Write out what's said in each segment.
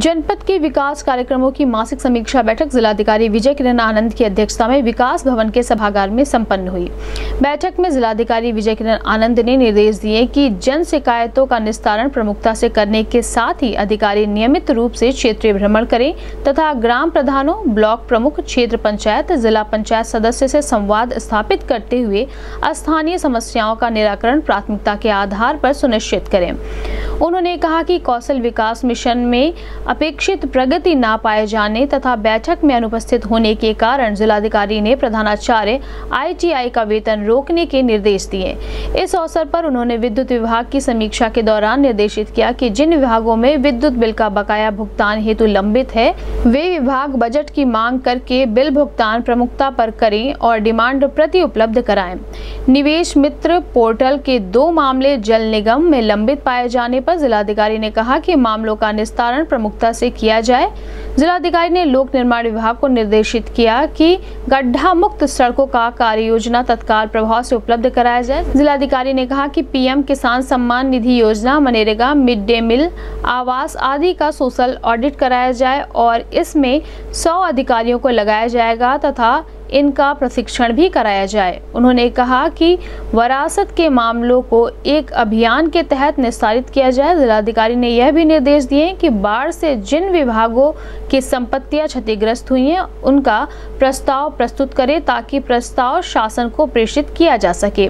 जनपद के विकास कार्यक्रमों की मासिक समीक्षा बैठक जिलाधिकारी विजय किरण आनंद की अध्यक्षता में विकास भवन के सभागार में संपन्न हुई। बैठक में जिलाधिकारी विजय किरण आनंद ने निर्देश दिए कि जन शिकायतों का निस्तारण प्रमुखता से करने के साथ ही अधिकारी नियमित रूप से क्षेत्रीय भ्रमण करें तथा ग्राम प्रधानों, ब्लॉक प्रमुख, क्षेत्र पंचायत, जिला पंचायत सदस्य से संवाद स्थापित करते हुए स्थानीय समस्याओं का निराकरण प्राथमिकता के आधार पर सुनिश्चित करें। उन्होंने कहा कि कौशल विकास मिशन में अपेक्षित प्रगति न पाए जाने तथा बैठक में अनुपस्थित होने के कारण जिलाधिकारी ने प्रधानाचार्य आईटीआई का वेतन रोकने के निर्देश दिए। इस अवसर पर उन्होंने विद्युत विभाग की समीक्षा के दौरान निर्देशित किया कि जिन विभागों में विद्युत बिल का बकाया भुगतान हेतु लंबित है, वे विभाग बजट की मांग करके बिल भुगतान प्रमुखता पर करें और डिमांड प्रति उपलब्ध कराएँ। निवेश मित्र पोर्टल के दो मामले जल निगम में लंबित पाए जाने पर जिलाधिकारी ने कहा कि मामलों का निस्तारण प्रमुखता से किया जाए। जिलाधिकारी ने लोक निर्माण विभाग को निर्देशित किया कि गड्ढा मुक्त सड़कों का कार्य योजना तत्काल प्रभाव से उपलब्ध कराया जाए। जिलाधिकारी ने कहा कि पीएम किसान सम्मान निधि योजना, मनेरेगा, मिड डे मील, आवास आदि का सोशल ऑडिट कराया जाए और इसमें सौ अधिकारियों को लगाया जाएगा तथा इनका प्रशिक्षण भी कराया जाए। उन्होंने कहा कि वरासत के मामलों को एक अभियान के तहत निस्तारित किया जाए। जिलाधिकारी ने यह भी निर्देश दिए कि बाढ़ से जिन विभागों की संपत्तियाँ क्षतिग्रस्त हुई हैं, उनका प्रस्ताव प्रस्तुत करें ताकि प्रस्ताव शासन को प्रेषित किया जा सके।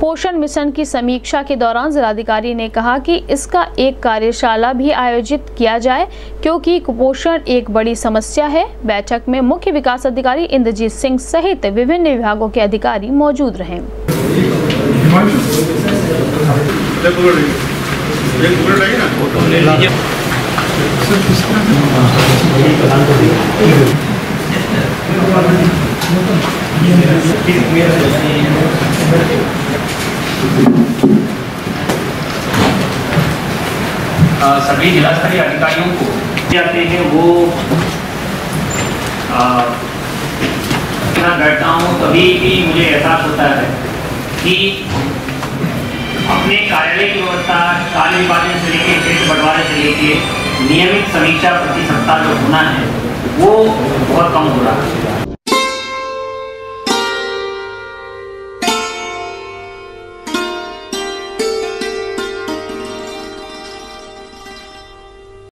पोषण मिशन की समीक्षा के दौरान जिलाधिकारी ने कहा कि इसका एक कार्यशाला भी आयोजित किया जाए, क्योंकि कुपोषण एक बड़ी समस्या है। बैठक में मुख्य विकास अधिकारी इंद्रजीत सिंह सहित विभिन्न विभागों के अधिकारी मौजूद रहे। सभी जिला स्तरीय अधिकारियों को जाते हैं वो मैं बैठता हूँ, तभी भी मुझे एहसास होता है कि अपने कार्यालय की व्यवस्था, कार्य विभाजन से लेकर क्षेत्र बंटवारे से लेकर नियमित समीक्षा प्रति सप्ताह जो होना है, वो बहुत कम हो रहा है।